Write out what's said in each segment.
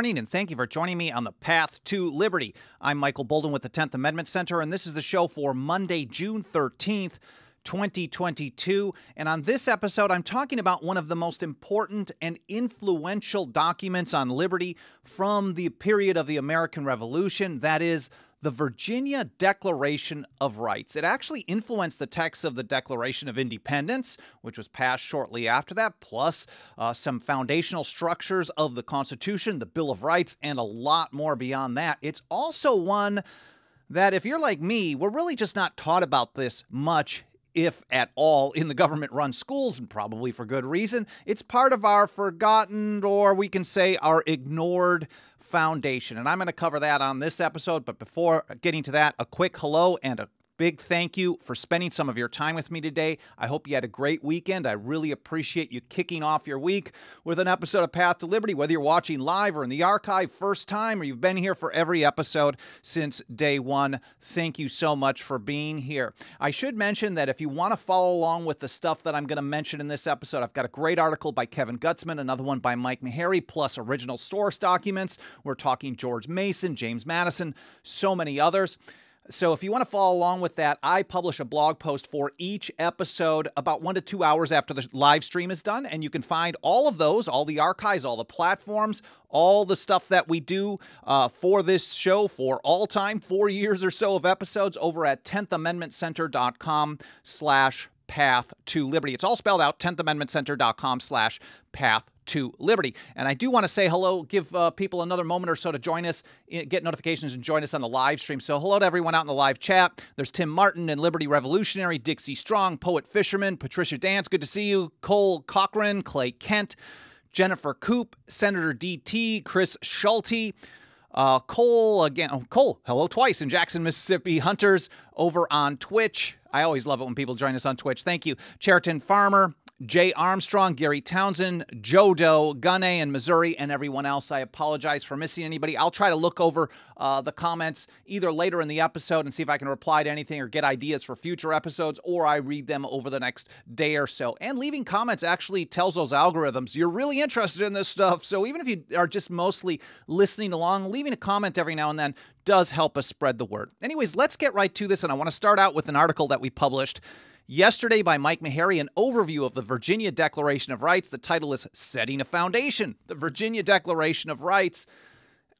Morning, and thank you for joining me on the path to liberty. I'm Michael Boldin with the 10th Amendment Center, and this is the show for Monday, June 13th. 2022. And on this episode, I'm talking about one of the most important and influential documents on liberty from the period of the American Revolution. That is the Virginia Declaration of Rights. It actually influenced the text of the Declaration of Independence, which was passed shortly after that, plus uh, some foundational structures of the Constitution, the Bill of Rights, and a lot more beyond that. It's also one that, if you're like me, we're really just not taught about this much if at all, in the government run schools, and probably for good reason. It's part of our forgotten, or we can say our ignored foundation. And I'm going to cover that on this episode. But before getting to that, a quick hello and a big thank you for spending some of your time with me today. I hope you had a great weekend. I really appreciate you kicking off your week with an episode of Path to Liberty, whether you're watching live or in the archive first time or you've been here for every episode since day one. Thank you so much for being here. I should mention that if you want to follow along with the stuff that I'm going to mention in this episode, I've got a great article by Kevin Gutzman, another one by Mike Maharrey, plus original source documents. We're talking George Mason, James Madison, so many others. So if you want to follow along with that, I publish a blog post for each episode about one to two hours after the live stream is done. And you can find all of those, all the archives, all the platforms, all the stuff that we do uh, for this show for all time, four years or so of episodes over at 10thamendmentcenter.com slash path to liberty. It's all spelled out, 10thamendmentcenter.com slash path to liberty. And I do want to say hello, give uh, people another moment or so to join us, get notifications, and join us on the live stream. So, hello to everyone out in the live chat. There's Tim Martin and Liberty Revolutionary, Dixie Strong, Poet Fisherman, Patricia Dance, good to see you, Cole Cochran, Clay Kent, Jennifer Coop, Senator DT, Chris Schulte. Uh, Cole again. Oh, Cole, hello twice in Jackson, Mississippi. Hunters over on Twitch. I always love it when people join us on Twitch. Thank you. Cheriton Farmer, Jay Armstrong, Gary Townsend, Joe Doe, Gunne in Missouri, and everyone else. I apologize for missing anybody. I'll try to look over uh, the comments either later in the episode and see if I can reply to anything or get ideas for future episodes, or I read them over the next day or so. And leaving comments actually tells those algorithms you're really interested in this stuff. So even if you are just mostly listening along, leaving a comment every now and then does help us spread the word. Anyways, let's get right to this. And I want to start out with an article that we published Yesterday, by Mike Maharrey, an overview of the Virginia Declaration of Rights. The title is Setting a Foundation. The Virginia Declaration of Rights.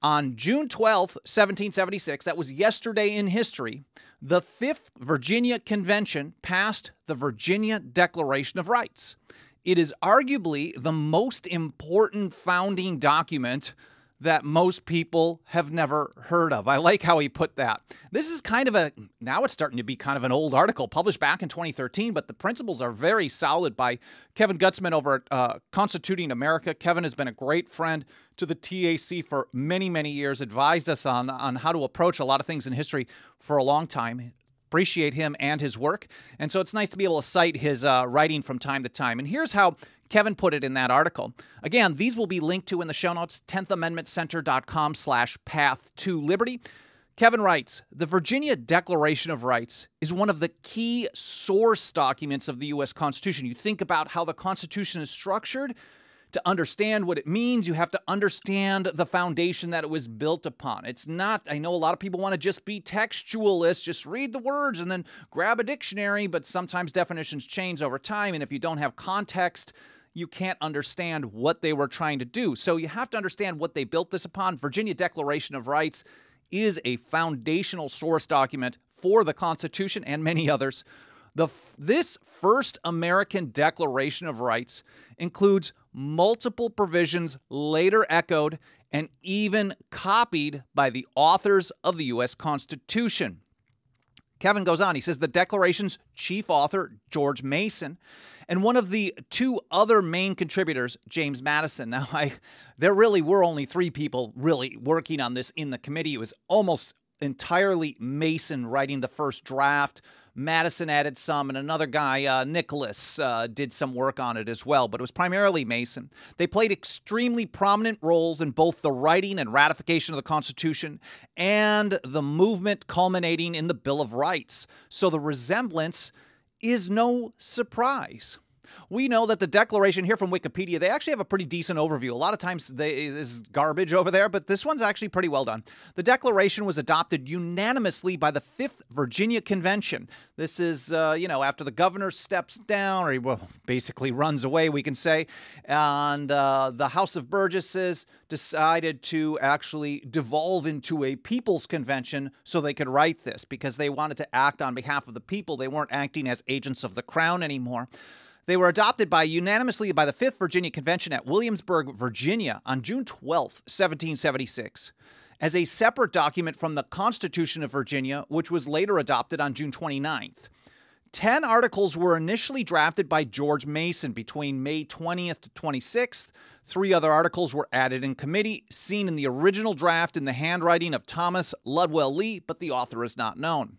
On June 12, 1776, that was yesterday in history, the Fifth Virginia Convention passed the Virginia Declaration of Rights. It is arguably the most important founding document that most people have never heard of. I like how he put that. This is kind of a, now it's starting to be kind of an old article published back in 2013, but the principles are very solid by Kevin Gutzman over at uh, Constituting America. Kevin has been a great friend to the TAC for many, many years, advised us on, on how to approach a lot of things in history for a long time appreciate him and his work. And so it's nice to be able to cite his uh, writing from time to time. And here's how Kevin put it in that article. Again, these will be linked to in the show notes, 10thamendmentcenter.com slash path to liberty. Kevin writes, the Virginia Declaration of Rights is one of the key source documents of the U.S. Constitution. You think about how the Constitution is structured, to understand what it means, you have to understand the foundation that it was built upon. It's not, I know a lot of people want to just be textualists, just read the words and then grab a dictionary, but sometimes definitions change over time. And if you don't have context, you can't understand what they were trying to do. So you have to understand what they built this upon. Virginia Declaration of Rights is a foundational source document for the Constitution and many others. The, this first American Declaration of Rights includes multiple provisions later echoed and even copied by the authors of the U.S. Constitution. Kevin goes on. He says the Declaration's chief author, George Mason, and one of the two other main contributors, James Madison. Now, I there really were only three people really working on this in the committee. It was almost entirely Mason writing the first draft. Madison added some, and another guy, uh, Nicholas, uh, did some work on it as well, but it was primarily Mason. They played extremely prominent roles in both the writing and ratification of the Constitution and the movement culminating in the Bill of Rights. So the resemblance is no surprise. We know that the Declaration here from Wikipedia, they actually have a pretty decent overview. A lot of times they is garbage over there, but this one's actually pretty well done. The Declaration was adopted unanimously by the Fifth Virginia Convention. This is, uh, you know, after the governor steps down, or he well, basically runs away, we can say, and uh, the House of Burgesses decided to actually devolve into a people's convention so they could write this because they wanted to act on behalf of the people. They weren't acting as agents of the crown anymore. They were adopted by unanimously by the 5th Virginia Convention at Williamsburg, Virginia on June 12, 1776, as a separate document from the Constitution of Virginia, which was later adopted on June 29th. Ten articles were initially drafted by George Mason between May 20th to 26th. Three other articles were added in committee, seen in the original draft in the handwriting of Thomas Ludwell Lee, but the author is not known.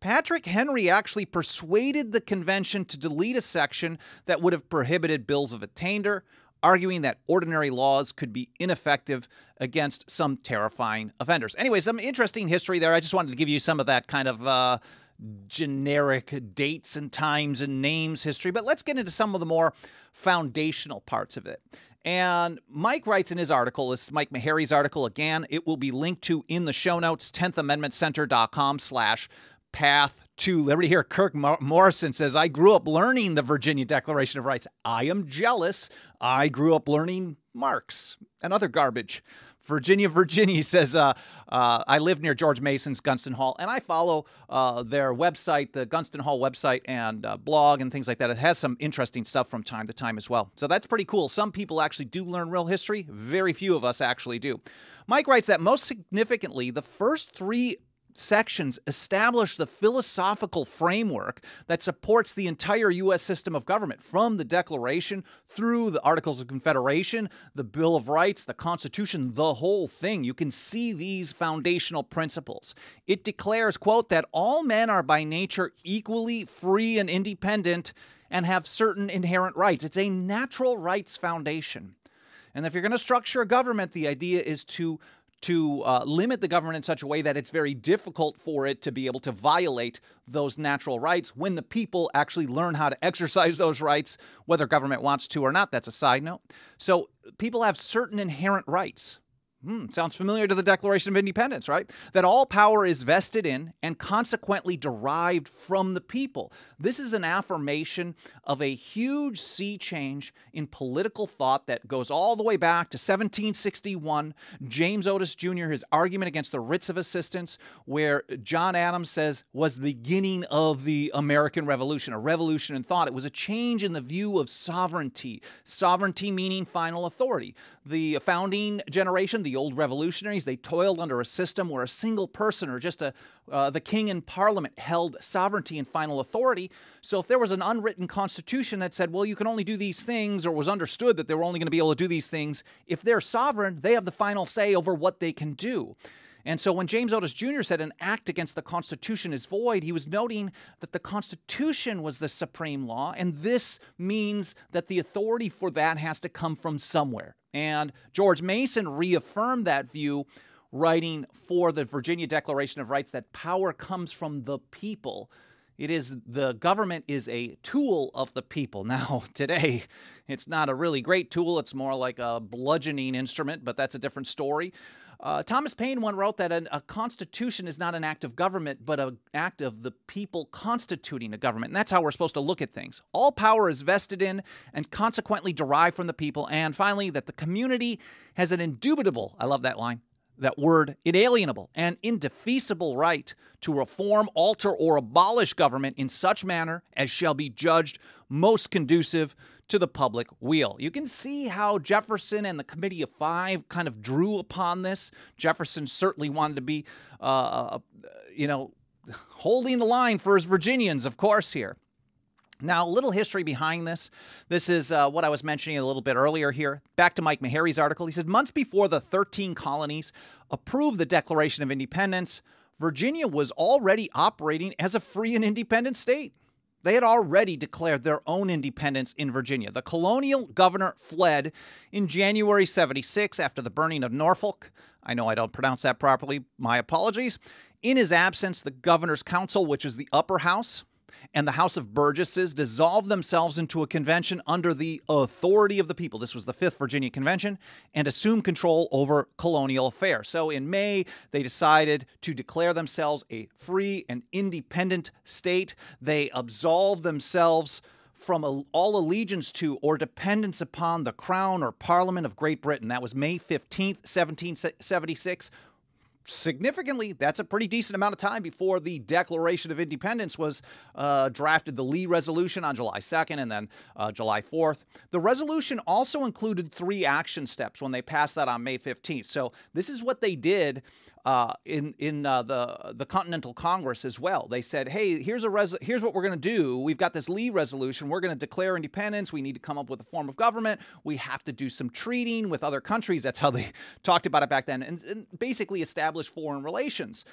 Patrick Henry actually persuaded the convention to delete a section that would have prohibited bills of attainder, arguing that ordinary laws could be ineffective against some terrifying offenders. Anyway, some interesting history there. I just wanted to give you some of that kind of uh, generic dates and times and names history, but let's get into some of the more foundational parts of it. And Mike writes in his article, this is Mike Maharrey's article again, it will be linked to in the show notes, 10thamendmentcenter.com slash path to liberty. Here, Kirk Morrison says, I grew up learning the Virginia Declaration of Rights. I am jealous. I grew up learning Marx and other garbage. Virginia, Virginia says, uh, uh, I live near George Mason's Gunston Hall, and I follow uh, their website, the Gunston Hall website, and uh, blog and things like that. It has some interesting stuff from time to time as well. So that's pretty cool. Some people actually do learn real history, very few of us actually do. Mike writes that most significantly, the first three sections establish the philosophical framework that supports the entire U.S. system of government, from the Declaration through the Articles of Confederation, the Bill of Rights, the Constitution, the whole thing. You can see these foundational principles. It declares, quote, that all men are by nature equally free and independent and have certain inherent rights. It's a natural rights foundation. And if you're going to structure a government, the idea is to to uh, limit the government in such a way that it's very difficult for it to be able to violate those natural rights when the people actually learn how to exercise those rights, whether government wants to or not. That's a side note. So people have certain inherent rights. Hmm, sounds familiar to the Declaration of Independence, right? That all power is vested in and consequently derived from the people. This is an affirmation of a huge sea change in political thought that goes all the way back to 1761. James Otis Jr., his argument against the writs of assistance, where John Adams says was the beginning of the American Revolution, a revolution in thought. It was a change in the view of sovereignty, sovereignty meaning final authority. The founding generation, the old revolutionaries, they toiled under a system where a single person or just a, uh, the king and parliament held sovereignty and final authority. So if there was an unwritten constitution that said, well, you can only do these things, or was understood that they were only going to be able to do these things, if they're sovereign, they have the final say over what they can do. And so when James Otis Jr. said an act against the Constitution is void, he was noting that the Constitution was the supreme law, and this means that the authority for that has to come from somewhere. And George Mason reaffirmed that view, writing for the Virginia Declaration of Rights that power comes from the people. It is the government is a tool of the people. Now, today, it's not a really great tool. It's more like a bludgeoning instrument, but that's a different story. Uh, Thomas Paine one wrote that a, a constitution is not an act of government, but an act of the people constituting a government. And that's how we're supposed to look at things. All power is vested in and consequently derived from the people. And finally, that the community has an indubitable, I love that line, that word, inalienable and indefeasible right to reform, alter, or abolish government in such manner as shall be judged most conducive to the public weal. You can see how Jefferson and the Committee of Five kind of drew upon this. Jefferson certainly wanted to be, uh, uh, you know, holding the line for his Virginians, of course, here. Now, a little history behind this. This is uh, what I was mentioning a little bit earlier here. Back to Mike Maharrey's article. He said months before the 13 colonies approved the Declaration of Independence, Virginia was already operating as a free and independent state. They had already declared their own independence in Virginia. The colonial governor fled in January 76 after the burning of Norfolk. I know I don't pronounce that properly. My apologies. In his absence, the governor's council, which is the upper house, and the House of Burgesses dissolved themselves into a convention under the authority of the people. This was the Fifth Virginia Convention and assumed control over colonial affairs. So in May, they decided to declare themselves a free and independent state. They absolved themselves from all allegiance to or dependence upon the Crown or Parliament of Great Britain. That was May 15th, 1776 significantly, that's a pretty decent amount of time before the Declaration of Independence was uh, drafted, the Lee Resolution on July 2nd and then uh, July 4th. The resolution also included three action steps when they passed that on May 15th. So this is what they did uh, in in uh, the the Continental Congress as well. They said, "Hey, here's a res- here's what we're going to do. We've got this Lee resolution. We're going to declare independence. We need to come up with a form of government. We have to do some treating with other countries. That's how they talked about it back then, and, and basically establish foreign relations."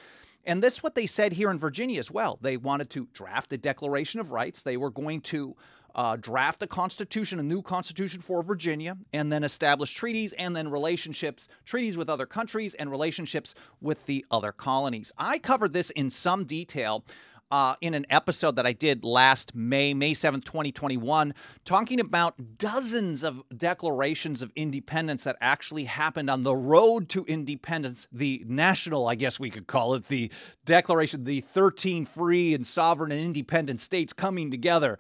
And this is what they said here in Virginia as well. They wanted to draft a Declaration of Rights. They were going to uh, draft a constitution, a new constitution for Virginia, and then establish treaties and then relationships, treaties with other countries and relationships with the other colonies. I covered this in some detail. Uh, in an episode that I did last May, May 7th, 2021, talking about dozens of declarations of independence that actually happened on the road to independence, the national, I guess we could call it, the declaration, the 13 free and sovereign and independent states coming together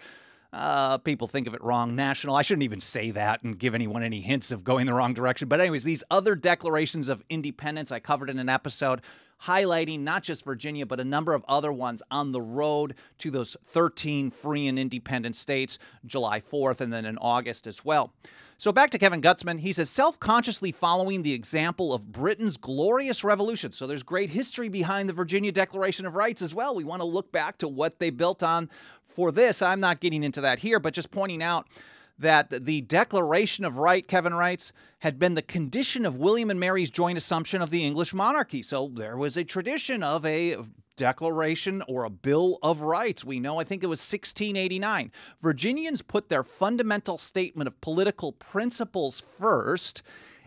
uh, people think of it wrong. National. I shouldn't even say that and give anyone any hints of going the wrong direction. But, anyways, these other declarations of independence I covered in an episode highlighting not just Virginia, but a number of other ones on the road to those 13 free and independent states, July 4th, and then in August as well. So back to Kevin Gutzman. He says self consciously following the example of Britain's glorious revolution. So there's great history behind the Virginia Declaration of Rights as well. We want to look back to what they built on for this. I'm not getting into that here, but just pointing out that the Declaration of Right, Kevin writes, had been the condition of William and Mary's joint assumption of the English monarchy. So there was a tradition of a Declaration or a Bill of Rights. We know, I think it was 1689. Virginians put their fundamental statement of political principles first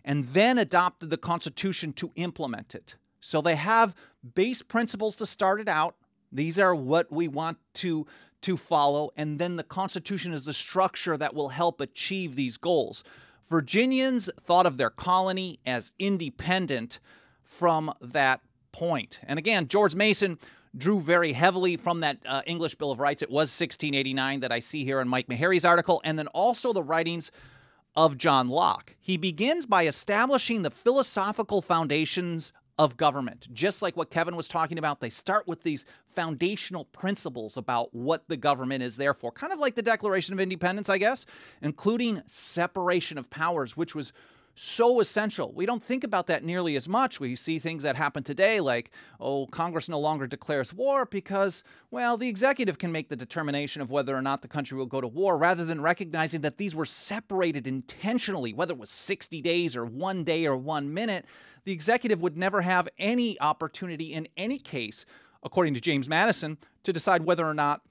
and then adopted the Constitution to implement it. So they have base principles to start it out. These are what we want to to follow, and then the Constitution is the structure that will help achieve these goals. Virginians thought of their colony as independent from that point. And again, George Mason drew very heavily from that uh, English Bill of Rights. It was 1689 that I see here in Mike Maharrey's article, and then also the writings of John Locke. He begins by establishing the philosophical foundations of government. Just like what Kevin was talking about, they start with these foundational principles about what the government is there for, kind of like the Declaration of Independence, I guess, including separation of powers, which was so essential. We don't think about that nearly as much. We see things that happen today like, oh, Congress no longer declares war because, well, the executive can make the determination of whether or not the country will go to war rather than recognizing that these were separated intentionally, whether it was 60 days or one day or one minute. The executive would never have any opportunity in any case, according to James Madison, to decide whether or not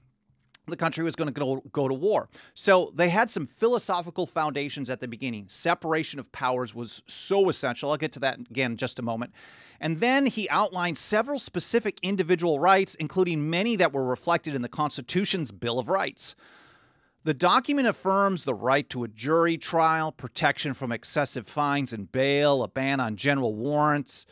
the country was going to go, go to war. So they had some philosophical foundations at the beginning. Separation of powers was so essential. I'll get to that again in just a moment. And then he outlined several specific individual rights, including many that were reflected in the Constitution's Bill of Rights. The document affirms the right to a jury trial, protection from excessive fines and bail, a ban on general warrants,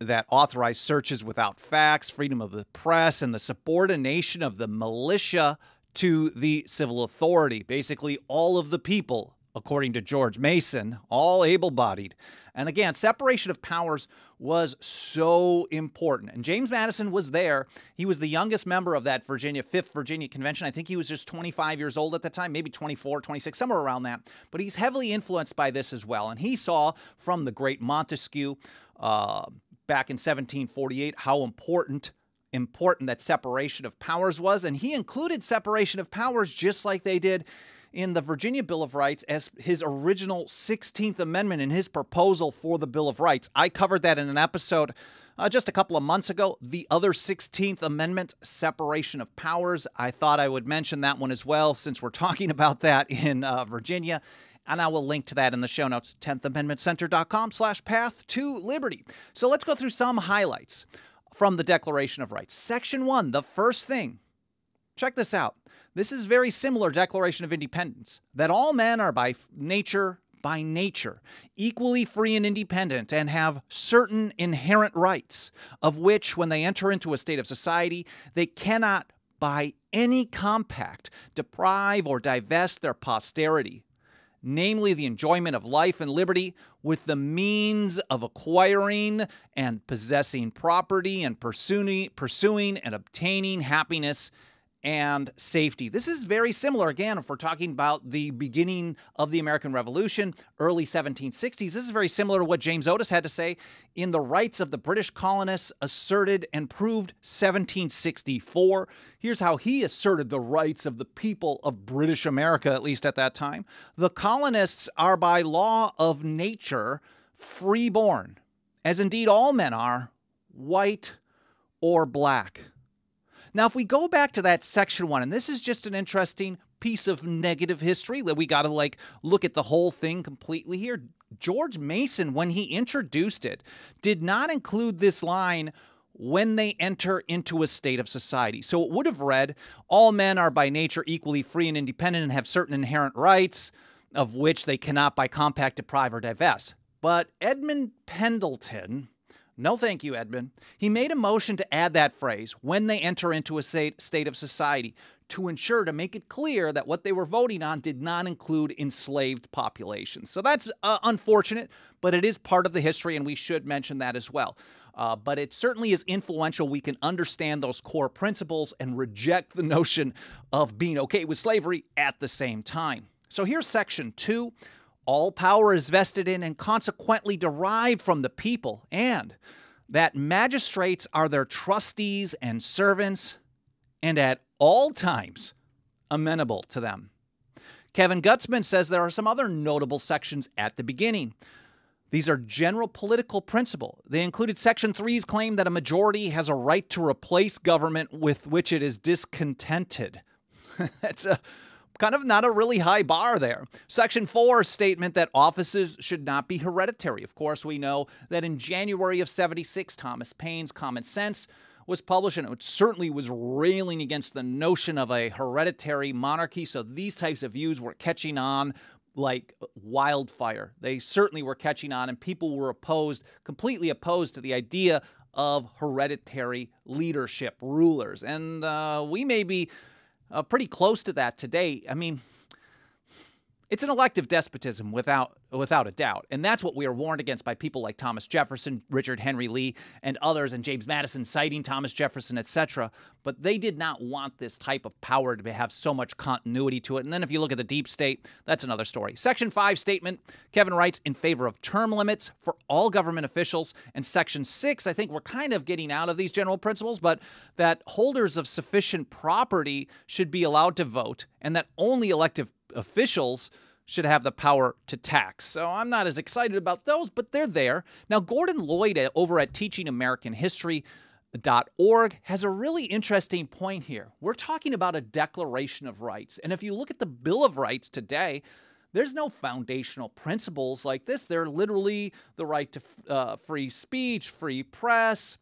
that authorize searches without facts, freedom of the press, and the subordination of the militia to the civil authority. Basically, all of the people, according to George Mason, all able bodied. And again, separation of powers was so important. And James Madison was there. He was the youngest member of that Virginia, 5th Virginia Convention. I think he was just 25 years old at the time, maybe 24, 26, somewhere around that. But he's heavily influenced by this as well. And he saw from the great Montesquieu uh, back in 1748 how important important that separation of powers was, and he included separation of powers just like they did in the Virginia Bill of Rights as his original 16th Amendment in his proposal for the Bill of Rights. I covered that in an episode uh, just a couple of months ago. The other 16th Amendment, separation of powers. I thought I would mention that one as well since we're talking about that in uh, Virginia. And I will link to that in the show notes, 10thamendmentcenter.com slash path to liberty. So let's go through some highlights from the Declaration of Rights. Section 1, the first thing Check this out. This is very similar Declaration of Independence that all men are by nature by nature equally free and independent and have certain inherent rights of which when they enter into a state of society they cannot by any compact deprive or divest their posterity namely the enjoyment of life and liberty, with the means of acquiring and possessing property and pursuing, pursuing and obtaining happiness and safety. This is very similar, again, if we're talking about the beginning of the American Revolution, early 1760s. This is very similar to what James Otis had to say in The Rights of the British Colonists Asserted and Proved 1764. Here's how he asserted the rights of the people of British America, at least at that time. The colonists are by law of nature freeborn, as indeed all men are, white or black. Now, if we go back to that section one, and this is just an interesting piece of negative history that we got to like look at the whole thing completely here. George Mason, when he introduced it, did not include this line when they enter into a state of society. So it would have read, All men are by nature equally free and independent and have certain inherent rights of which they cannot by compact deprive or divest. But Edmund Pendleton, no, thank you, Edmund. He made a motion to add that phrase when they enter into a state of society to ensure to make it clear that what they were voting on did not include enslaved populations. So that's uh, unfortunate, but it is part of the history, and we should mention that as well. Uh, but it certainly is influential. We can understand those core principles and reject the notion of being okay with slavery at the same time. So here's section two all power is vested in and consequently derived from the people, and that magistrates are their trustees and servants, and at all times amenable to them. Kevin Gutzman says there are some other notable sections at the beginning. These are general political principle. They included Section 3's claim that a majority has a right to replace government with which it is discontented. That's a kind of not a really high bar there. Section 4 statement that offices should not be hereditary. Of course, we know that in January of 76, Thomas Paine's Common Sense was published, and it certainly was railing against the notion of a hereditary monarchy. So these types of views were catching on like wildfire. They certainly were catching on, and people were opposed, completely opposed to the idea of hereditary leadership, rulers. And uh, we may be uh, pretty close to that today. I mean, it's an elective despotism without without a doubt. And that's what we are warned against by people like Thomas Jefferson, Richard Henry Lee, and others, and James Madison citing Thomas Jefferson, etc. But they did not want this type of power to have so much continuity to it. And then if you look at the deep state, that's another story. Section 5 statement Kevin writes in favor of term limits for all government officials. And Section 6, I think we're kind of getting out of these general principles, but that holders of sufficient property should be allowed to vote, and that only elective officials should have the power to tax. So I'm not as excited about those, but they're there. Now, Gordon Lloyd over at teachingamericanhistory.org has a really interesting point here. We're talking about a Declaration of Rights. And if you look at the Bill of Rights today, there's no foundational principles like this. They're literally the right to uh, free speech, free press,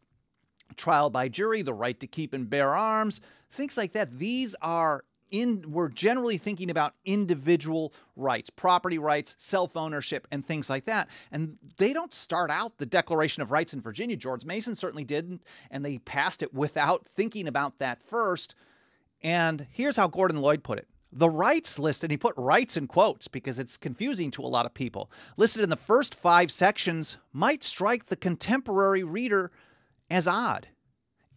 trial by jury, the right to keep and bear arms, things like that. These are in we're generally thinking about individual rights, property rights, self ownership, and things like that. And they don't start out the Declaration of Rights in Virginia. George Mason certainly didn't, and they passed it without thinking about that first. And here's how Gordon Lloyd put it. The rights list, and he put rights in quotes because it's confusing to a lot of people, listed in the first five sections might strike the contemporary reader as odd.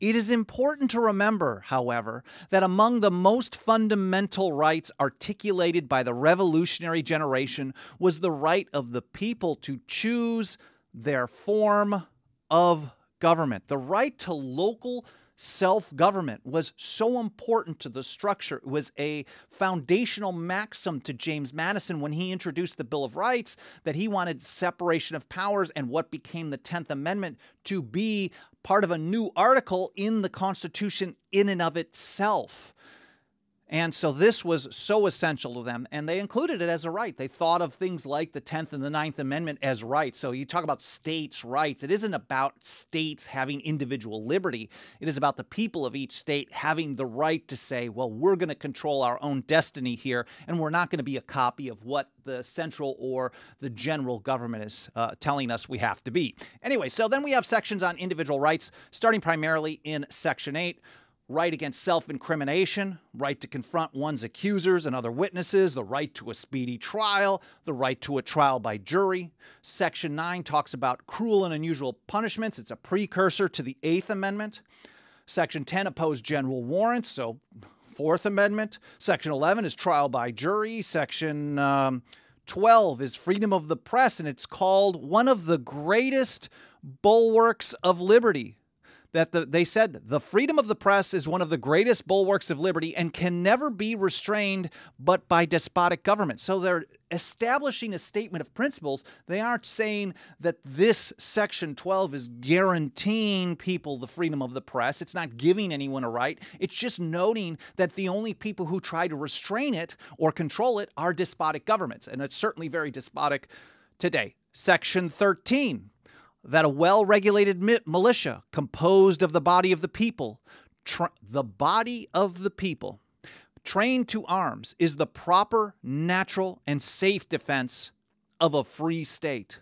It is important to remember, however, that among the most fundamental rights articulated by the revolutionary generation was the right of the people to choose their form of government, the right to local self government was so important to the structure. It was a foundational maxim to James Madison when he introduced the Bill of Rights that he wanted separation of powers and what became the 10th Amendment to be part of a new article in the Constitution in and of itself. And so this was so essential to them, and they included it as a right. They thought of things like the 10th and the 9th Amendment as rights. So you talk about states' rights. It isn't about states having individual liberty, it is about the people of each state having the right to say, well, we're going to control our own destiny here, and we're not going to be a copy of what the central or the general government is uh, telling us we have to be. Anyway, so then we have sections on individual rights, starting primarily in Section 8 right against self incrimination, right to confront one's accusers and other witnesses, the right to a speedy trial, the right to a trial by jury. Section 9 talks about cruel and unusual punishments, it's a precursor to the Eighth Amendment. Section 10 opposed general warrants, so Fourth Amendment. Section 11 is trial by jury. Section um, 12 is freedom of the press, and it's called one of the greatest bulwarks of liberty that the, they said the freedom of the press is one of the greatest bulwarks of liberty and can never be restrained but by despotic government. So they're establishing a statement of principles. They aren't saying that this section 12 is guaranteeing people the freedom of the press. It's not giving anyone a right. It's just noting that the only people who try to restrain it or control it are despotic governments. And it's certainly very despotic today. Section 13 that a well regulated militia composed of the body of the people, the body of the people, trained to arms, is the proper, natural, and safe defense of a free state.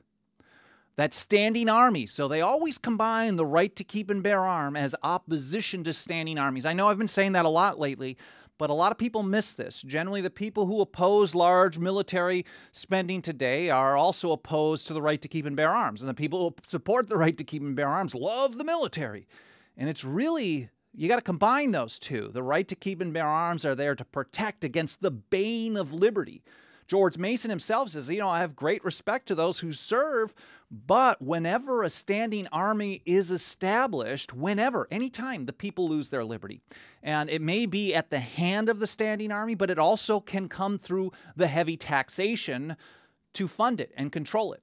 That standing army, so they always combine the right to keep and bear arm as opposition to standing armies. I know I've been saying that a lot lately, but a lot of people miss this. Generally, the people who oppose large military spending today are also opposed to the right to keep and bear arms. And the people who support the right to keep and bear arms love the military. And it's really you got to combine those two. The right to keep and bear arms are there to protect against the bane of liberty. George Mason himself says, you know, I have great respect to those who serve, but whenever a standing army is established, whenever, anytime the people lose their liberty, and it may be at the hand of the standing army, but it also can come through the heavy taxation to fund it and control it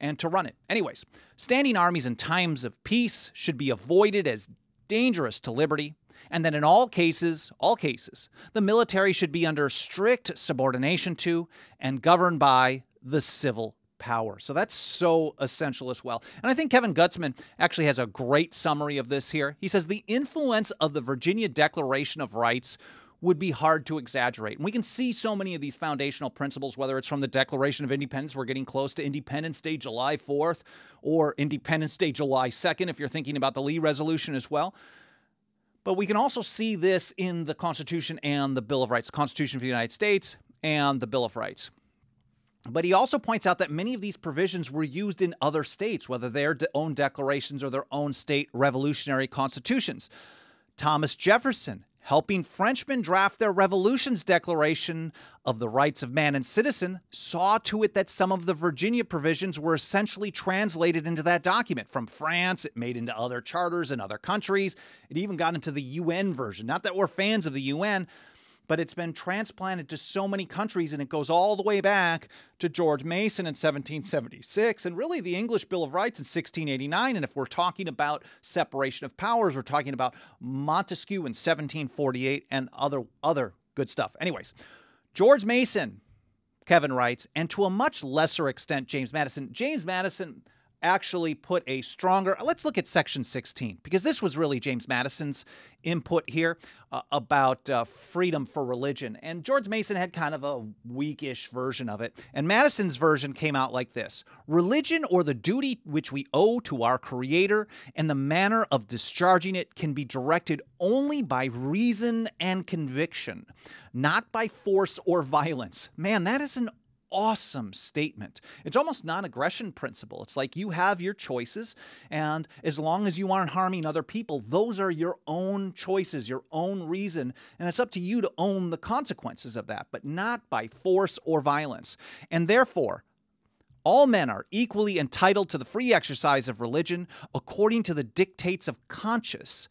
and to run it. Anyways, standing armies in times of peace should be avoided as dangerous to liberty, and that in all cases, all cases, the military should be under strict subordination to and governed by the civil power. So that's so essential as well. And I think Kevin Gutzman actually has a great summary of this here. He says the influence of the Virginia Declaration of Rights would be hard to exaggerate. And we can see so many of these foundational principles, whether it's from the Declaration of Independence, we're getting close to Independence Day, July 4th, or Independence Day, July 2nd, if you're thinking about the Lee Resolution as well. But we can also see this in the Constitution and the Bill of Rights, the Constitution of the United States and the Bill of Rights. But he also points out that many of these provisions were used in other states, whether their own declarations or their own state revolutionary constitutions. Thomas Jefferson, helping Frenchmen draft their Revolution's Declaration of the Rights of Man and Citizen, saw to it that some of the Virginia provisions were essentially translated into that document. From France, it made into other charters in other countries. It even got into the UN version. Not that we're fans of the UN, but it's been transplanted to so many countries and it goes all the way back to George Mason in 1776 and really the English Bill of Rights in 1689. And if we're talking about separation of powers, we're talking about Montesquieu in 1748 and other, other good stuff. Anyways, George Mason, Kevin writes, and to a much lesser extent, James Madison. James Madison actually put a stronger. Let's look at Section 16 because this was really James Madison's input here uh, about uh, freedom for religion. And George Mason had kind of a weakish version of it. And Madison's version came out like this Religion or the duty which we owe to our Creator and the manner of discharging it can be directed only by reason and conviction, not by force or violence. Man, that is an awesome statement. It's almost non aggression principle. It's like you have your choices, and as long as you aren't harming other people, those are your own choices, your own reason, and it's up to you to own the consequences of that, but not by force or violence. And therefore, all men are equally entitled to the free exercise of religion according to the dictates of conscience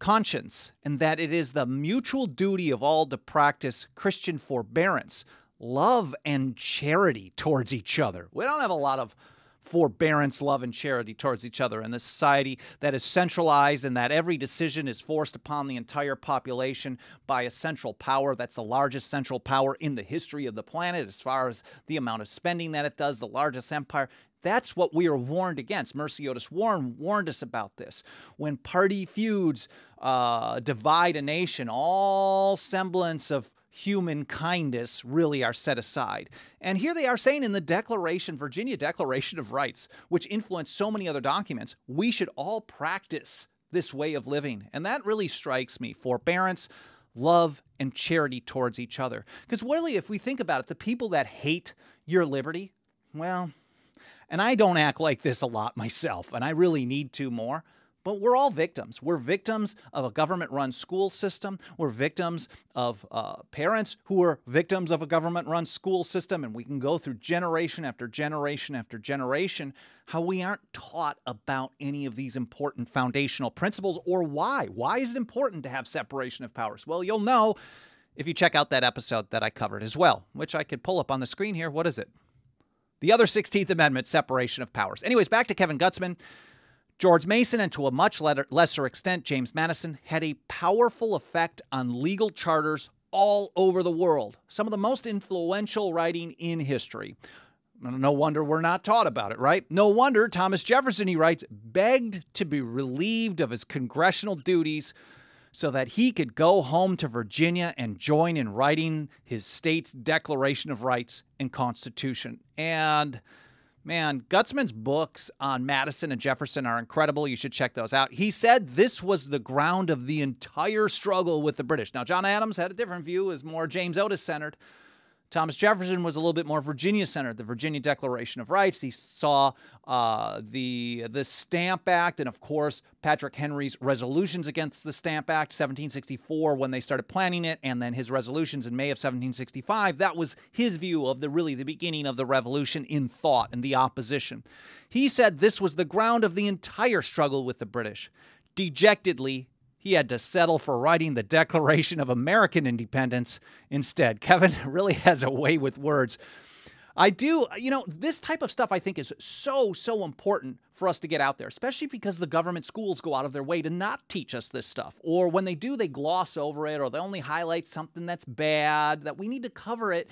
conscience, and that it is the mutual duty of all to practice Christian forbearance, love and charity towards each other. We don't have a lot of forbearance, love, and charity towards each other in this society that is centralized and that every decision is forced upon the entire population by a central power that's the largest central power in the history of the planet as far as the amount of spending that it does, the largest empire. That's what we are warned against. Mercy Otis Warren warned us about this. When party feuds uh, divide a nation, all semblance of human kindness really are set aside. And here they are saying in the Declaration, Virginia Declaration of Rights, which influenced so many other documents, we should all practice this way of living. And that really strikes me forbearance, love, and charity towards each other. Because really, if we think about it, the people that hate your liberty, well, and I don't act like this a lot myself, and I really need to more. But we're all victims. We're victims of a government run school system. We're victims of uh, parents who are victims of a government run school system. And we can go through generation after generation after generation how we aren't taught about any of these important foundational principles or why. Why is it important to have separation of powers? Well, you'll know if you check out that episode that I covered as well, which I could pull up on the screen here. What is it? The other 16th Amendment, separation of powers. Anyways, back to Kevin Gutzman. George Mason, and to a much lesser extent, James Madison, had a powerful effect on legal charters all over the world. Some of the most influential writing in history. No wonder we're not taught about it, right? No wonder Thomas Jefferson, he writes, begged to be relieved of his congressional duties so that he could go home to Virginia and join in writing his state's Declaration of Rights and Constitution. And man, Gutzman's books on Madison and Jefferson are incredible. You should check those out. He said this was the ground of the entire struggle with the British. Now, John Adams had a different view, is more James Otis centered. Thomas Jefferson was a little bit more Virginia centered, the Virginia Declaration of Rights. He saw uh, the the Stamp Act and, of course, Patrick Henry's resolutions against the Stamp Act, 1764, when they started planning it, and then his resolutions in May of 1765. That was his view of the really the beginning of the revolution in thought and the opposition. He said this was the ground of the entire struggle with the British. Dejectedly, he had to settle for writing the Declaration of American Independence instead. Kevin really has a way with words. I do, you know, this type of stuff I think is so, so important for us to get out there, especially because the government schools go out of their way to not teach us this stuff. Or when they do, they gloss over it or they only highlight something that's bad, that we need to cover it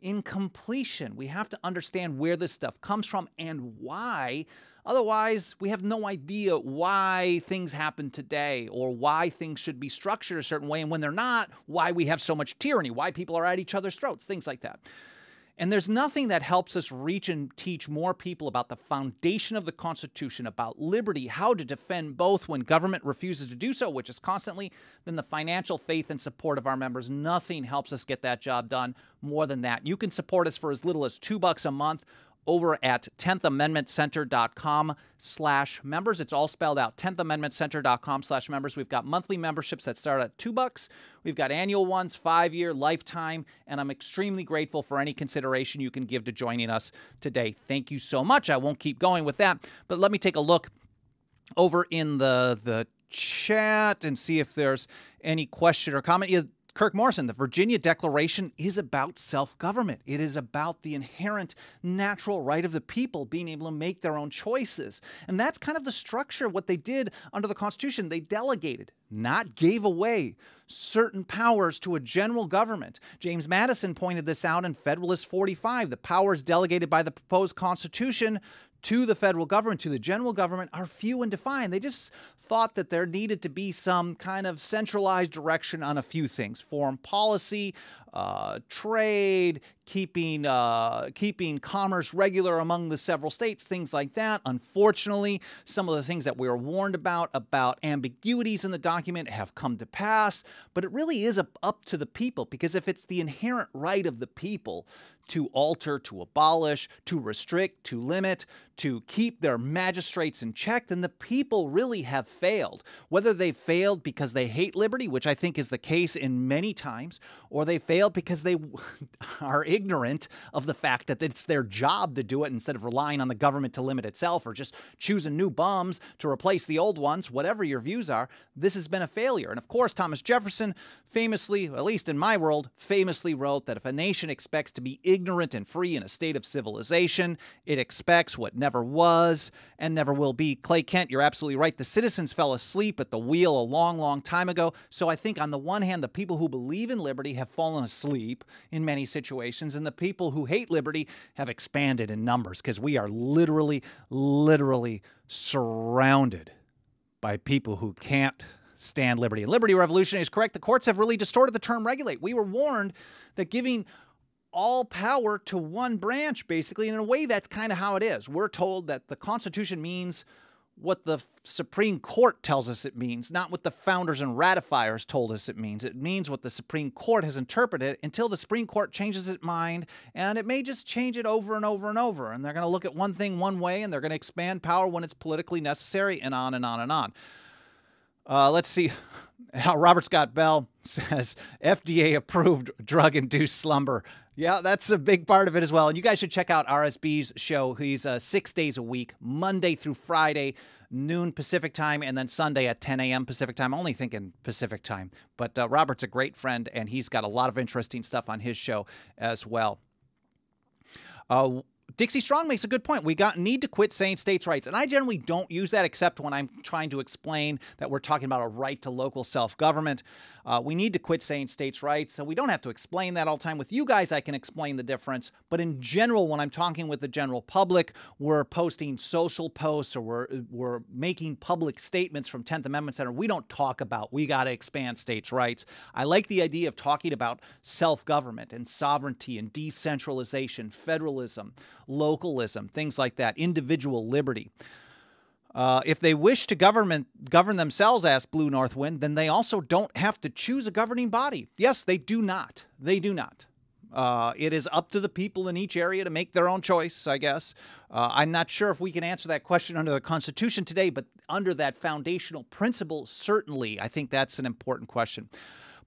in completion. We have to understand where this stuff comes from and why Otherwise, we have no idea why things happen today or why things should be structured a certain way. And when they're not, why we have so much tyranny, why people are at each other's throats, things like that. And there's nothing that helps us reach and teach more people about the foundation of the Constitution, about liberty, how to defend both when government refuses to do so, which is constantly, than the financial faith and support of our members. Nothing helps us get that job done more than that. You can support us for as little as two bucks a month over at 10thamendmentcenter.com slash members. It's all spelled out, 10thamendmentcenter.com slash members. We've got monthly memberships that start at two bucks. We've got annual ones, five-year, lifetime, and I'm extremely grateful for any consideration you can give to joining us today. Thank you so much. I won't keep going with that, but let me take a look over in the the chat and see if there's any question or comment. Kirk Morrison, the Virginia Declaration is about self government. It is about the inherent natural right of the people being able to make their own choices. And that's kind of the structure, of what they did under the Constitution. They delegated, not gave away certain powers to a general government. James Madison pointed this out in Federalist 45. The powers delegated by the proposed Constitution to the federal government, to the general government, are few and defined. They just thought that there needed to be some kind of centralized direction on a few things foreign policy, uh, trade, keeping uh, keeping commerce regular among the several states, things like that. Unfortunately, some of the things that we were warned about about ambiguities in the document have come to pass. But it really is up to the people because if it's the inherent right of the people to alter, to abolish, to restrict, to limit, to keep their magistrates in check, then the people really have failed. Whether they failed because they hate liberty, which I think is the case in many times, or they failed because they are ignorant of the fact that it's their job to do it instead of relying on the government to limit itself or just choosing new bums to replace the old ones, whatever your views are, this has been a failure. And of course, Thomas Jefferson famously, at least in my world, famously wrote that if a nation expects to be ignorant and free in a state of civilization, it expects what never was and never will be. Clay Kent, you're absolutely right. The citizens fell asleep at the wheel a long, long time ago. So I think, on the one hand, the people who believe in liberty have fallen asleep in many situations, and the people who hate liberty have expanded in numbers because we are literally, literally surrounded by people who can't stand liberty. And liberty revolution is correct. The courts have really distorted the term regulate. We were warned that giving all power to one branch, basically, and in a way, that's kind of how it is. We're told that the Constitution means what the Supreme Court tells us it means, not what the founders and ratifiers told us it means. It means what the Supreme Court has interpreted until the Supreme Court changes its mind, and it may just change it over and over and over. And they're going to look at one thing one way, and they're going to expand power when it's politically necessary, and on and on and on. Uh, let's see how Robert Scott Bell says FDA approved drug induced slumber. Yeah, that's a big part of it as well. And you guys should check out RSB's show. He's uh, six days a week, Monday through Friday, noon Pacific time, and then Sunday at 10 a.m. Pacific time. Only thinking Pacific time. But uh, Robert's a great friend, and he's got a lot of interesting stuff on his show as well. Uh, Dixie Strong makes a good point. We got need to quit saying states' rights. And I generally don't use that except when I'm trying to explain that we're talking about a right to local self government. Uh, we need to quit saying states' rights. So we don't have to explain that all the time. With you guys, I can explain the difference. But in general, when I'm talking with the general public, we're posting social posts or we're, we're making public statements from 10th Amendment Center. We don't talk about we got to expand states' rights. I like the idea of talking about self government and sovereignty and decentralization, federalism localism, things like that, individual liberty. Uh, if they wish to government, govern themselves, asked Blue North Wind, then they also don't have to choose a governing body. Yes, they do not. They do not. Uh, it is up to the people in each area to make their own choice, I guess. Uh, I'm not sure if we can answer that question under the Constitution today, but under that foundational principle, certainly, I think that's an important question.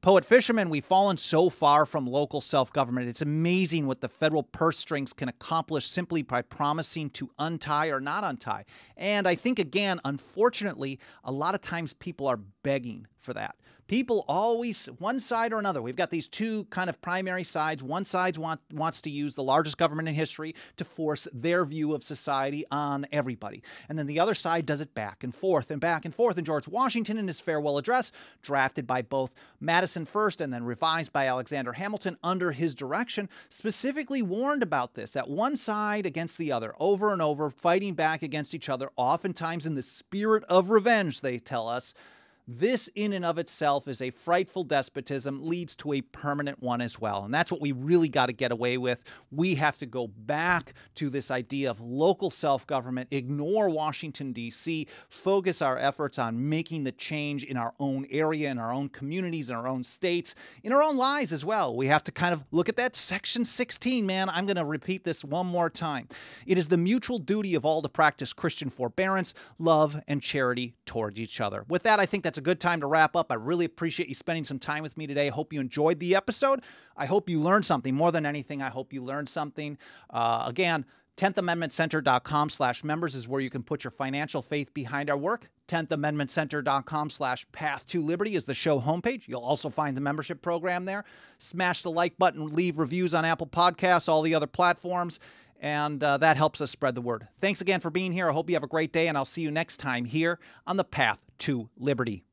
Poet Fisherman, we've fallen so far from local self government. It's amazing what the federal purse strings can accomplish simply by promising to untie or not untie. And I think, again, unfortunately, a lot of times people are begging for that people always one side or another we've got these two kind of primary sides. One side want, wants to use the largest government in history to force their view of society on everybody. And then the other side does it back and forth and back and forth. And george washington in his farewell address drafted by both madison first and then revised by alexander hamilton under his direction specifically warned about this that one side against the other over and over fighting back against each other oftentimes in the spirit of revenge they tell us this, in and of itself, is a frightful despotism, leads to a permanent one as well. And that's what we really got to get away with. We have to go back to this idea of local self government, ignore Washington, D.C., focus our efforts on making the change in our own area, in our own communities, in our own states, in our own lives as well. We have to kind of look at that Section 16, man. I'm going to repeat this one more time. It is the mutual duty of all to practice Christian forbearance, love, and charity towards each other. With that, I think that's a good time to wrap up. I really appreciate you spending some time with me today. Hope you enjoyed the episode. I hope you learned something. More than anything, I hope you learned something. Uh, again, 10thamendmentcenter.com slash members is where you can put your financial faith behind our work. 10thamendmentcenter.com slash path to liberty is the show homepage. You'll also find the membership program there. Smash the like button, leave reviews on Apple Podcasts, all the other platforms and uh, that helps us spread the word. Thanks again for being here. I hope you have a great day, and I'll see you next time here on the path to liberty.